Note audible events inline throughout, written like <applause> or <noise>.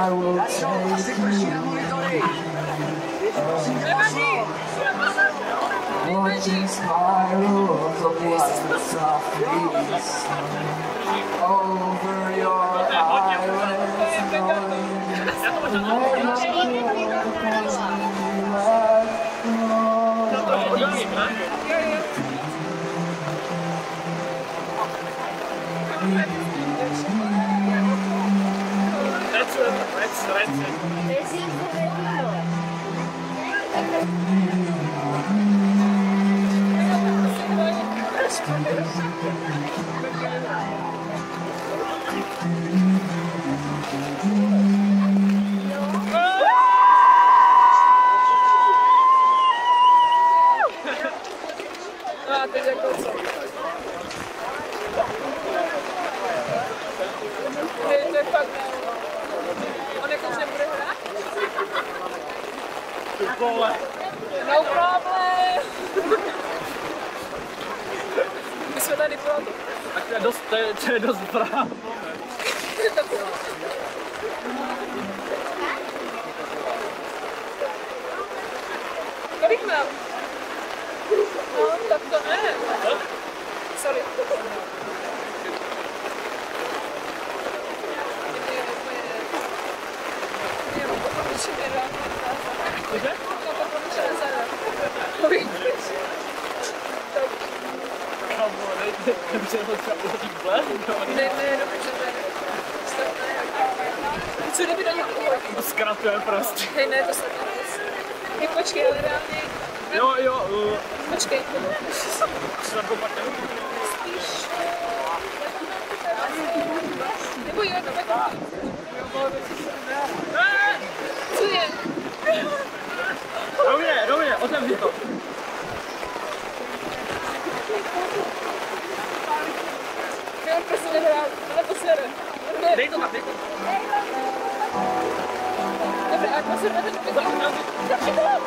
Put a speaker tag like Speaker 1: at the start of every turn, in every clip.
Speaker 1: I will take you. Watching spirals of lights of peace over your eyelids, knowing
Speaker 2: it's
Speaker 3: not dost, to je, to je dost brá.
Speaker 2: Kolik mám? No, tak to ne. Sorry.
Speaker 3: Cože?
Speaker 2: To
Speaker 3: poručené zadem vole, dobře ho třeba uhodí ble?
Speaker 2: Ne, ne, dobře, ne.
Speaker 4: Co kdyby do něj
Speaker 1: To zkratuje prostě.
Speaker 4: Hej, ne, to se Hej, počkej, ale reálně.
Speaker 1: Jo, jo. Uh.
Speaker 4: Počkej.
Speaker 1: Snad to
Speaker 4: pak
Speaker 1: Spíš. Nebo jedno,
Speaker 4: tak.
Speaker 2: Dito ka, dito. Dobre, ako
Speaker 4: sa
Speaker 2: natin. Bakit natin?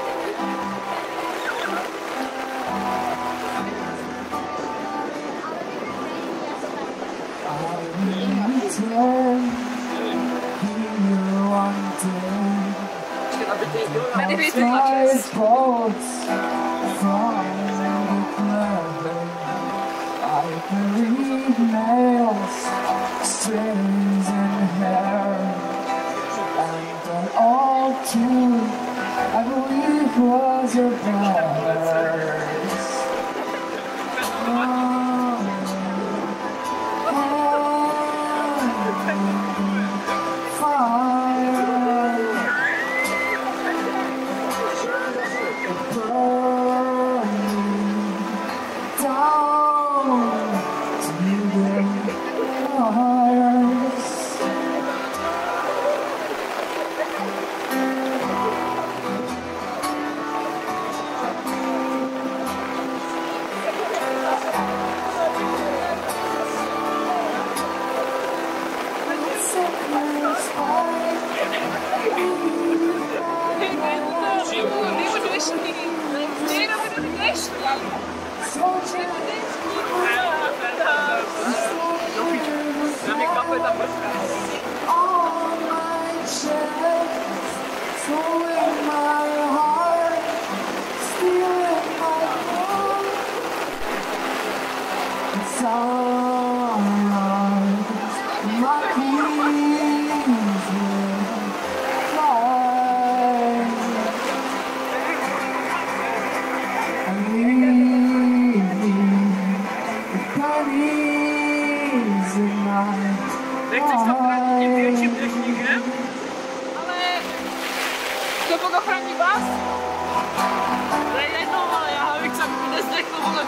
Speaker 2: Big nails, strings and hair. I thought all too I believe was a
Speaker 1: girl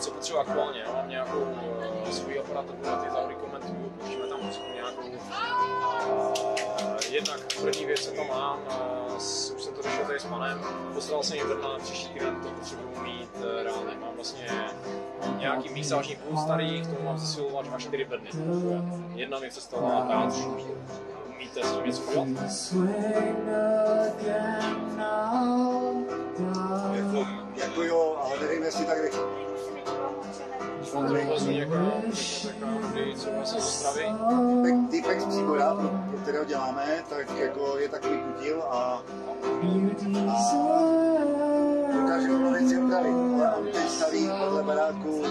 Speaker 1: co potřebuji aktuálně? Mám nějakou uh, svůj aparaturu na ty záhody komentuju, pouštíme tam nějakou. Uh, jednak první věc, co tam mám, uh, už jsem to řešil tady s panem, posral jsem jim na příští event, to potřebuji mít uh, reálně. Mám vlastně nějaký mixážní půl starý, k tomu mám zesilovač a čtyři bedny. Jedna mi přestala hrát, umíte s tím něco udělat?
Speaker 5: jako jo, ale nevím, jestli tak rychle.
Speaker 1: Vlastně jako, taková, co vlastně.
Speaker 5: Tak týpek z Příbora, pro, kterého děláme, tak jako je takový kutil a dokáže mnoho věci opravit. On teď staví podle baráku uh,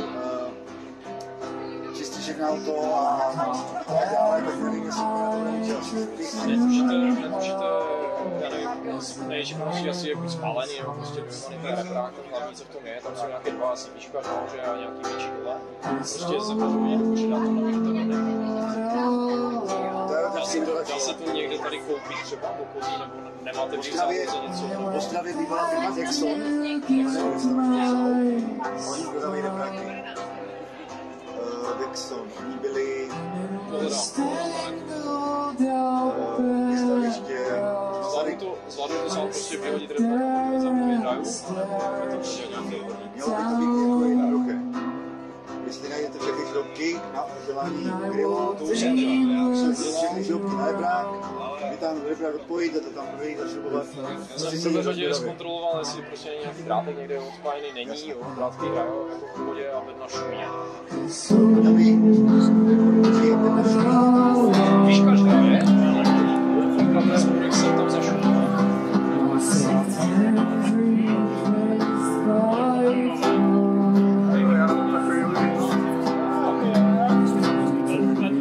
Speaker 5: čistí všechno auto a, a tak dále, tak nevím, jestli to neučil.
Speaker 1: Netušíte, netušíte,
Speaker 3: největší množství asi je buď spálený, nebo prostě dojmaný ten reprák, to hlavní, co v tom je, tam jsou nějaké dva CDčka, že a nějaký větší dole. Prostě zapadou do koši, dá to na internet. Dá se, dá se to někde tady koupit třeba v okolí, nebo nemáte
Speaker 5: V Ostravě,
Speaker 3: něco?
Speaker 5: v Ostravě bývala firma Jackson, oni prodávají repráky. Uh, Jackson, oni byli
Speaker 3: Pohoda. To sám prostě vyhodit reprák, za mnou hraju, a to nějaké
Speaker 5: Mělo by to být jako jednoduché. Jestli najdete všechny žlobky na udělání grilu,
Speaker 3: To už jsem dělal.
Speaker 5: všechny žlobky na rebrák, vy tam rebrák odpojit, jdete tam projít, zašrubovat.
Speaker 3: Já jsem v prvé řadě zkontroloval, jestli prostě není nějaký drátek někde odspájený, není, jo, drátky hrajou jako v pohodě a
Speaker 5: na šumí,
Speaker 3: Výška žraje,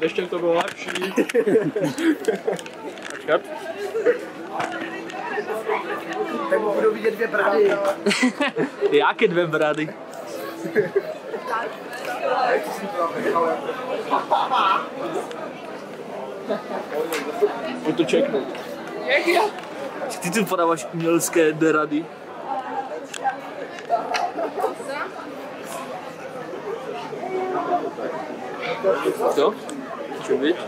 Speaker 1: Ještě to bylo lepší. <laughs> Počkat.
Speaker 2: Tak budou vidět dvě brady. <laughs>
Speaker 1: Jaké dvě brady? Pojď to čeknout.
Speaker 4: Jak jo?
Speaker 1: Ty tu podáváš umělecké derady. Co? Deixa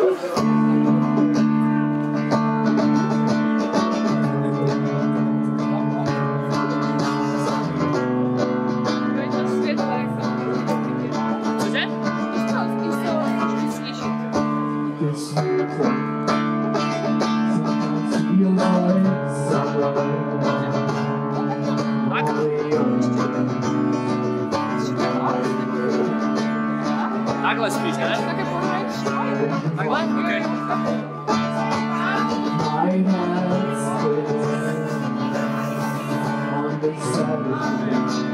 Speaker 1: eu. savage.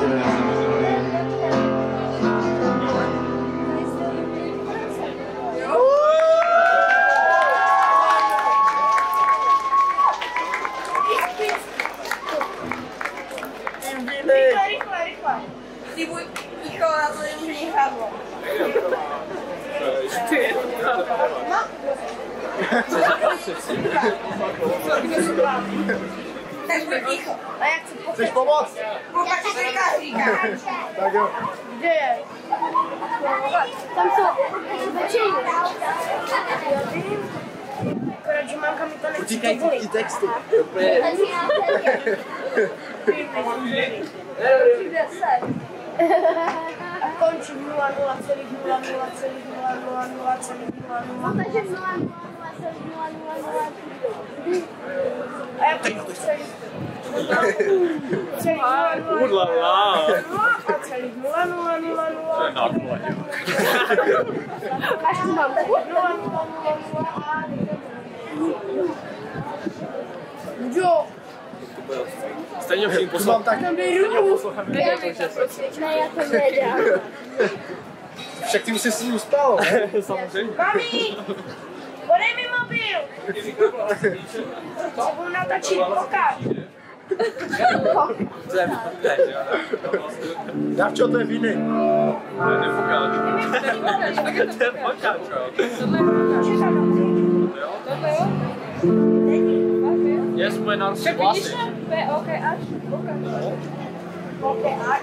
Speaker 1: Thank you.
Speaker 6: Tak
Speaker 5: jo.
Speaker 6: Kde je?
Speaker 7: Tam jsou večery.
Speaker 6: Akorát, že mamka mi to nechce
Speaker 5: Utíkají ti texty.
Speaker 6: A končí 0,0,0,0,0,0,0,0,0.
Speaker 7: Takže 0, 0, 0, 0, 0, 0.
Speaker 6: A já to celý... Celý 0,0,0,0
Speaker 2: Udlala.
Speaker 6: a celý 0,0,0,0.
Speaker 3: Na kole, jo.
Speaker 7: Máš tu mamku?
Speaker 6: 0,0,0,0 a... Jo,
Speaker 2: Stejně všichni
Speaker 5: Tu mám
Speaker 2: poslouchají.
Speaker 5: taky.
Speaker 6: tam jde ruku.
Speaker 7: Ne, já to nedám.
Speaker 5: Však ty už jsi s ním spal.
Speaker 2: Samozřejmě.
Speaker 6: Mami, podej mi mobil. <laughs> Budu natačit pokad.
Speaker 5: Davčo, to je viny.
Speaker 2: To je pokáč, jo. Yes, moje národní vlasy.
Speaker 4: To je OK až.
Speaker 6: Ok, až.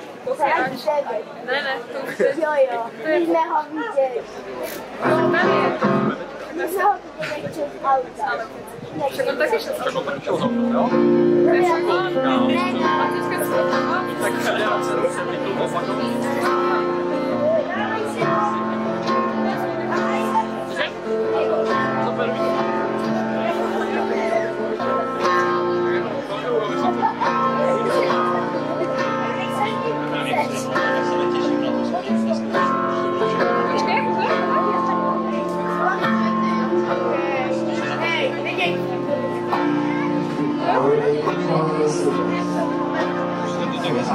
Speaker 4: Ne, ne, to už je.
Speaker 7: Jo, jo. My jsme ho viděli.
Speaker 4: No, tady je. Tak on taky šel.
Speaker 3: Tak on taky šel za mnou, jo?
Speaker 4: Se to tam
Speaker 3: Tak já jsem se vypl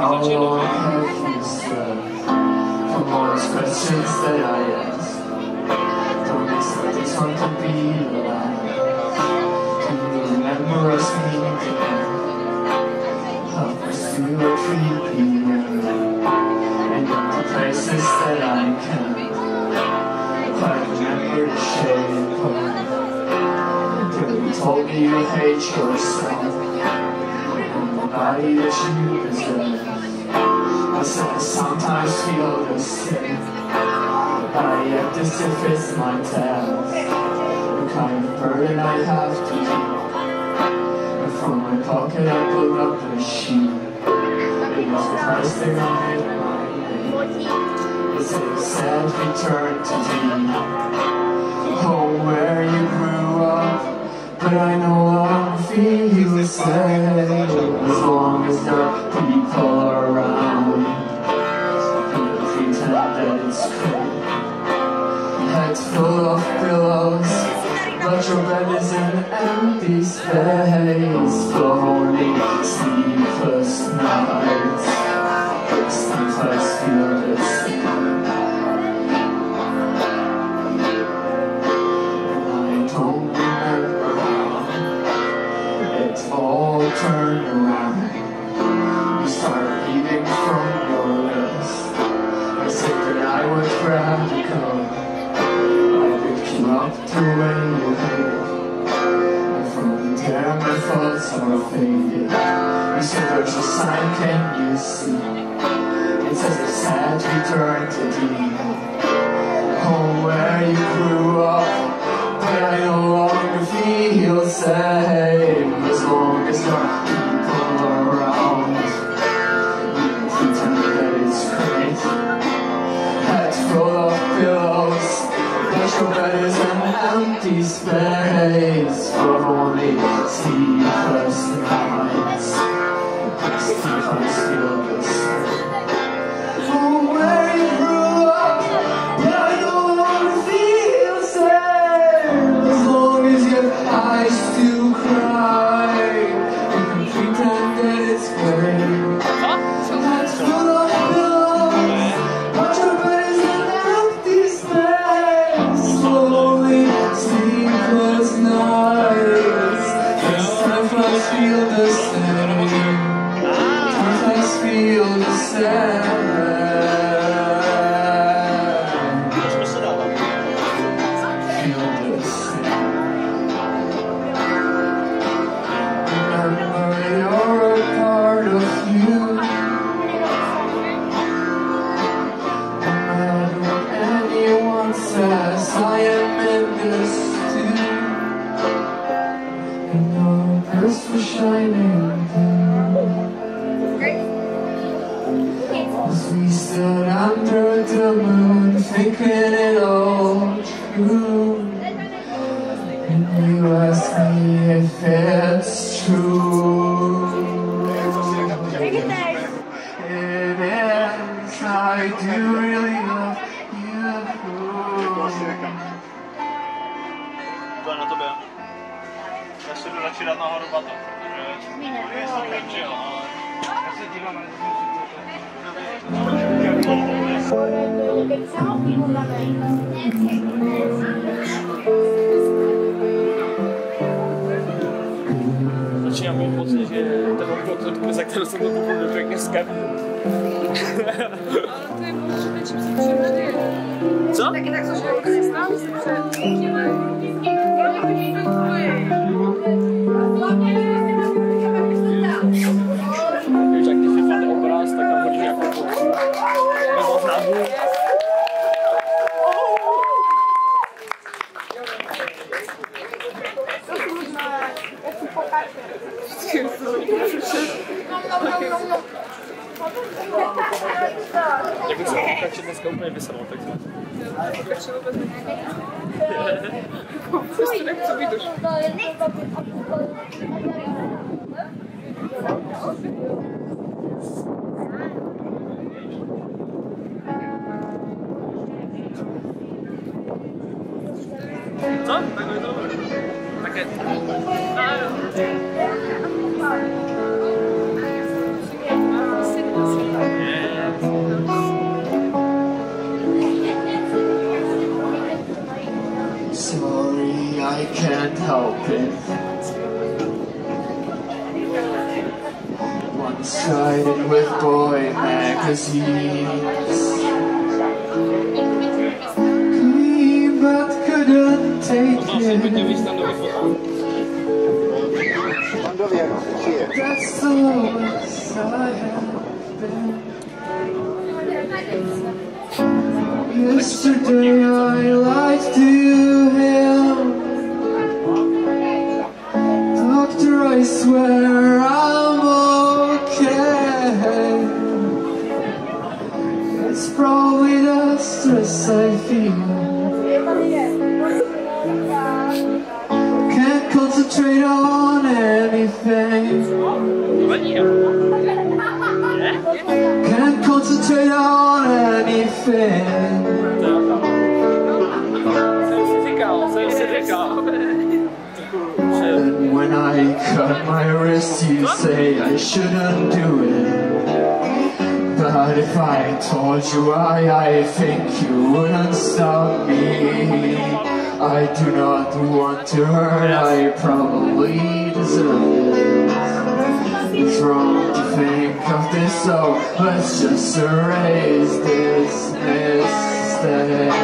Speaker 1: How long you slept from all those questions that I ask? Don't expect the time to be alive. I have to surface my task. The kind of burden I have to keep. And from my pocket I pull up a sheet. It the I my name. It's a sad return to be. Home where you grew up. But I no longer feel the same As long as there are people around that it's great Head full of pillows But your bed is an empty space. For sleepless nights Thank really love you.
Speaker 2: Kterou jsem to poprvé pěkně skapil.
Speaker 4: Ale to je možná, čím.
Speaker 2: Co?
Speaker 4: Taky tak že
Speaker 2: Jak bych se pokračit dneska úplně vyselo, takže.
Speaker 4: pokračilo bez mě. Prostě nechci být už.
Speaker 2: Co? Takhle to? Také.
Speaker 1: Can't help it. One-sided with boy magazines. Clean but couldn't take it. That's the lowest I have been. Yesterday I lied to him. Told you why, I think you wouldn't stop me. I do not want to hurt, I probably deserve it. It's wrong to think of this, so let's just erase this mistake.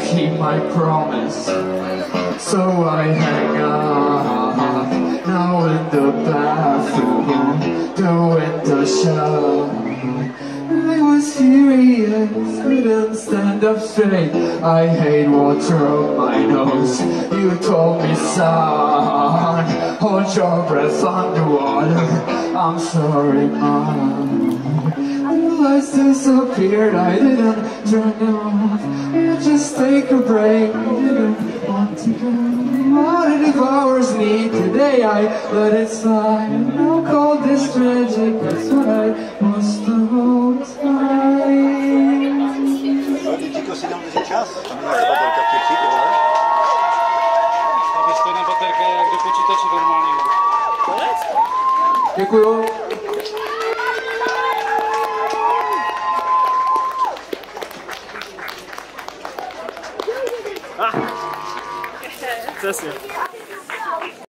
Speaker 1: Keep my promise, so I hang up. Now in the bathroom, doing the show. I was furious, couldn't stand up straight. I hate water on my nose. You told me, son, hold your breath underwater. I'm sorry, mom. Lights disappeared, I didn't turn them off. You just take a break, I didn't want to go. What did hours need today? I let it slide. Now call this tragic, that's what I was the whole time.
Speaker 5: Dětíko
Speaker 2: Gracias.